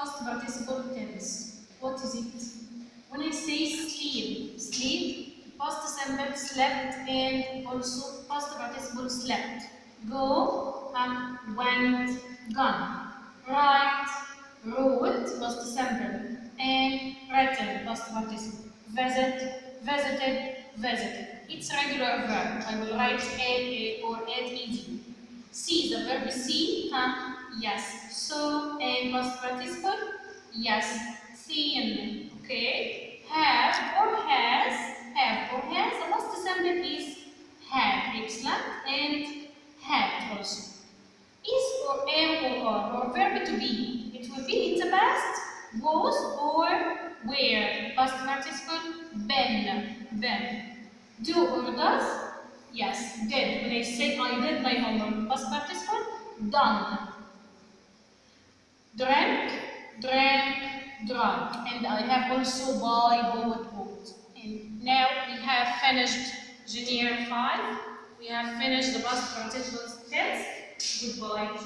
past participle tense. What is it? When I say sleep, sleep, past simple slept and also past participle slept. Go and went, gone. Write, wrote, past simple, and written, past participle. Visit, visited, visited. It's a regular verb. I will write a, a or add ed. See, the verb see, huh? Yes. So, a past participle? Yes. Seen, okay? Have or has, have or has, the past simple is have, excellent, and had also. Is or am or are, or verb to be. It will be in the past, was or were. Past participle, been, been. Do or does? Yes, did. When I said I did my homework, past participle, done. Drank, drank, drunk. And I have also buy, bought, bought. And now we have finished Junior 5. We have finished the past participle tense. Goodbye.